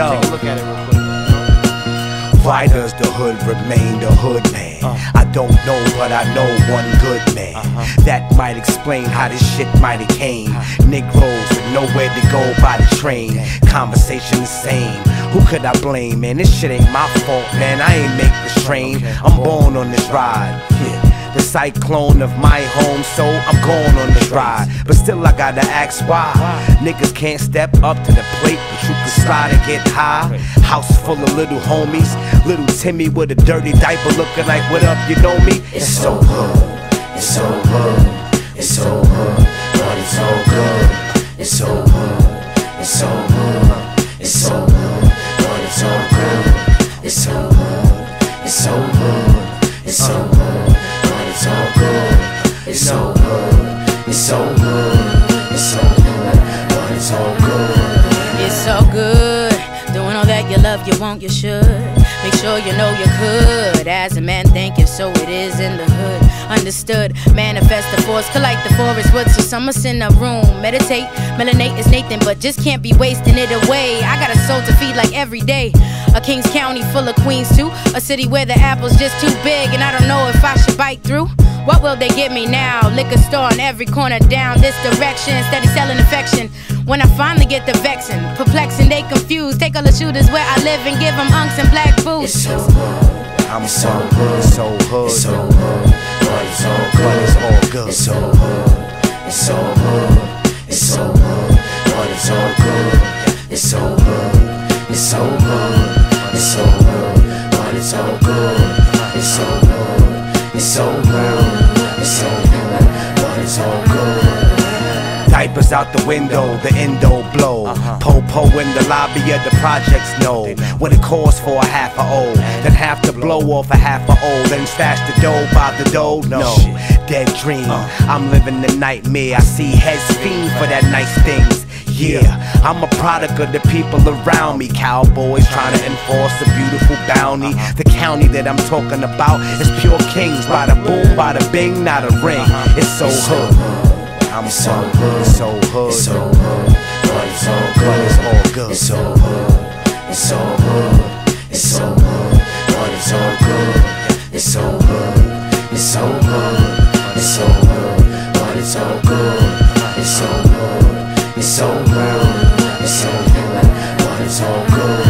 Yo. Take a look at it real quick. Why does the hood remain the hood man? Uh, I don't know, but I know one good man. Uh-huh. That might explain how this shit might have came. Uh-huh. Negroes with nowhere to go by the train. Conversation the same. Who could I blame, man? This shit ain't my fault, man. I ain't make this train. Okay. I'm born on this ride. Yeah the cyclone of my home, so I'm going on the ride. But still, I gotta ask why. Niggas can't step up to the plate, but you slide and get high. House full of little homies. Little Timmy with a dirty diaper looking like, What up, you know me? It's so hood, it's so hood, it's so hood, but it's so good. It's so hood, it's so hood, it's so hood, but it's so good. It's so hood, it's so hood, it's so hood, but it's so good. It's so hood, it's so hood, you love, you want, you should. Make sure you know you could. As a man thinketh, so it is in the hood. Understood. Manifest the force, collect the forest woods. So some us in a room. Meditate, melanate is Nathan, but just can't be wasting it away. I got a soul to feed like every day. A Kings County full of queens, too. A city where the apple's just too big, and I don't know if I should bite through. What will they give me now? Liquor store on every corner down this direction. Steady selling affection. When I finally get the vexing, perplexing, they confused. Take all the shooters where I live and give them unks and black It's boots. so hood, I'm it's so hood, hood, so hood. it's so hood, it's so But it's all good. good. It's so hood, it's so hood, it's so hood, but it's so good. It's so hood, it's so hood, it's so hood, but it's so good. It's so hood, it's so hood, it's so hood, but it's all good. Diapers out the window, the endo blow. Po-po in the lobby of the projects know what it costs for a half a O. Then have to blow off a half a O. Then stash the dough by the dough. No, dead dream. I'm living the nightmare. I see heads fiend for that nice things. Yeah, I'm a product of the people around me. Cowboys trying to enforce a beautiful bounty. The county that I'm talking about is pure kings. By the boom, by the bing, not a ring. It's so hood. I'm so hood, so hood, It's so hood, but it's so good. it's all good. It's so hood, it's so hood, it's so hood, but it's so good. It's so hood, it's so hood, it's so hood, but it's so good. It's so hood, it's so hood, so good.